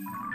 you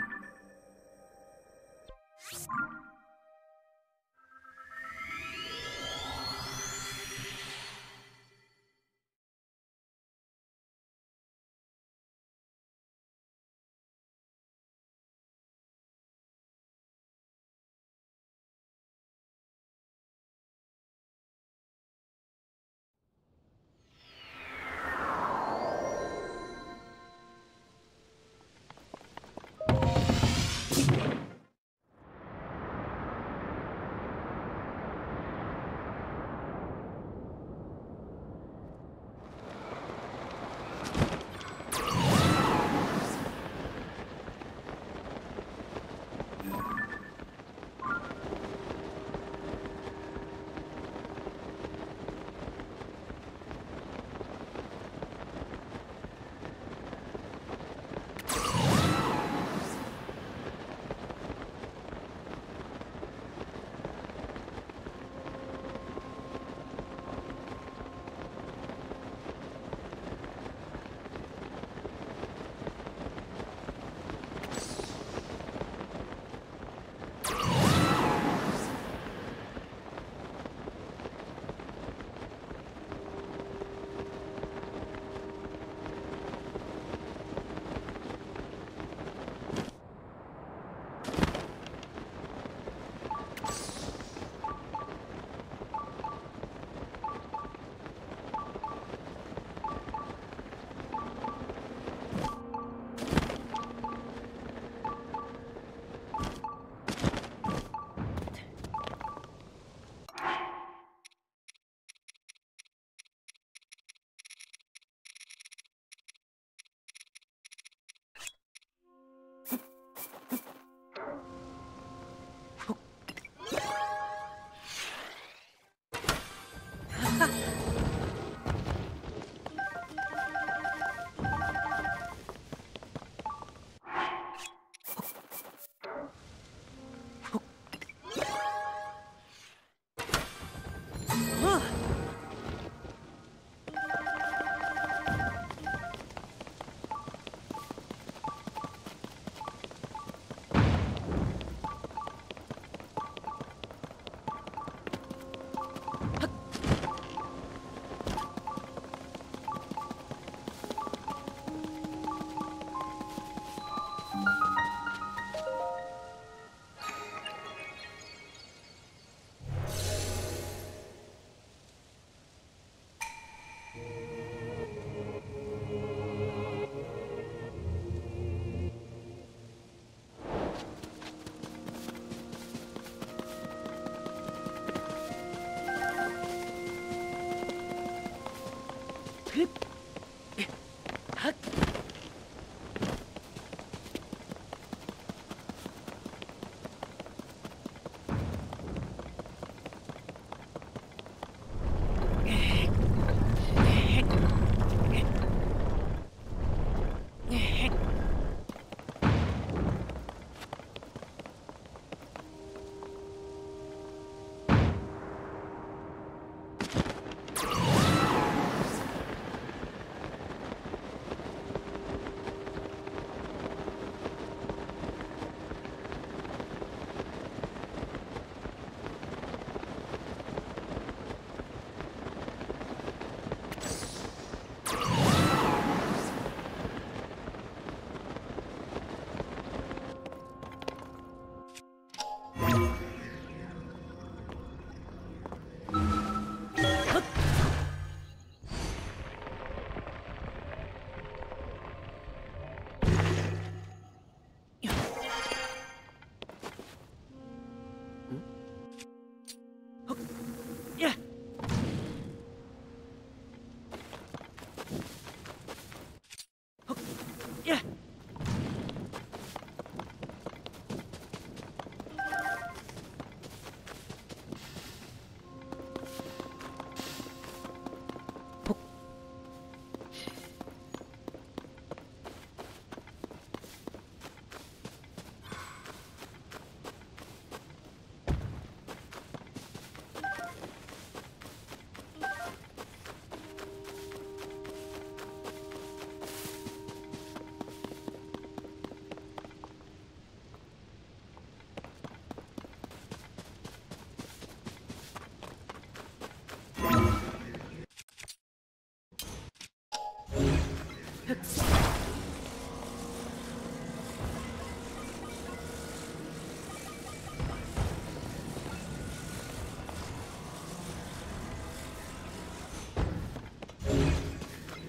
Krypta.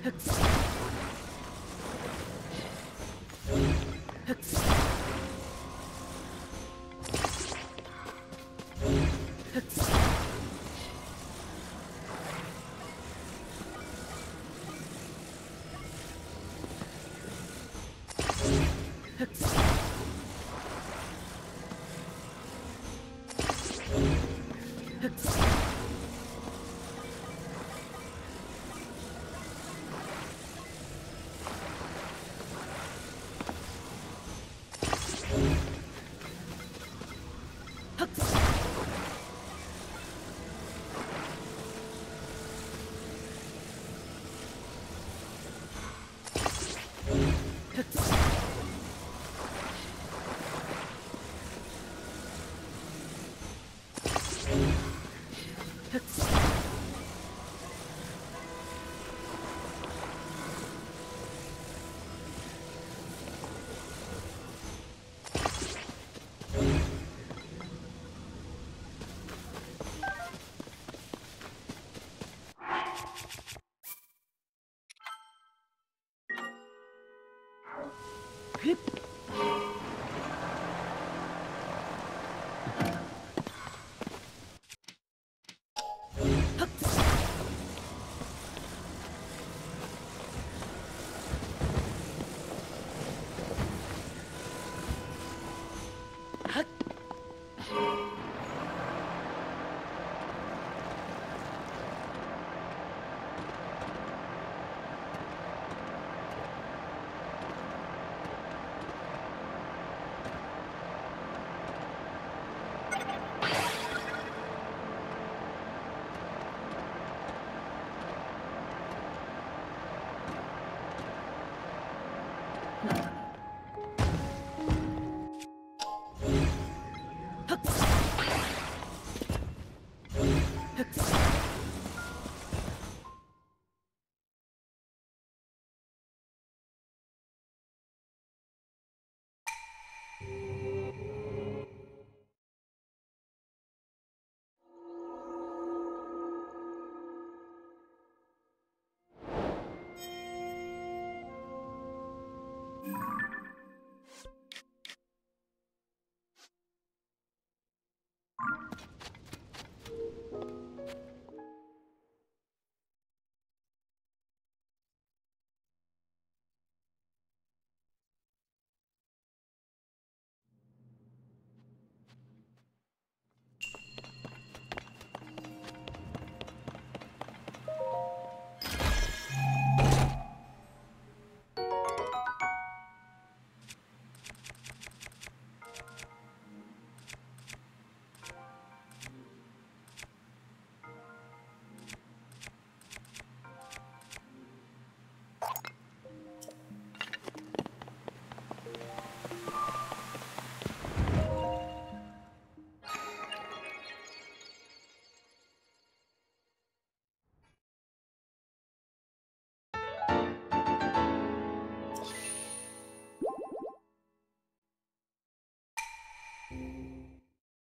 Huh?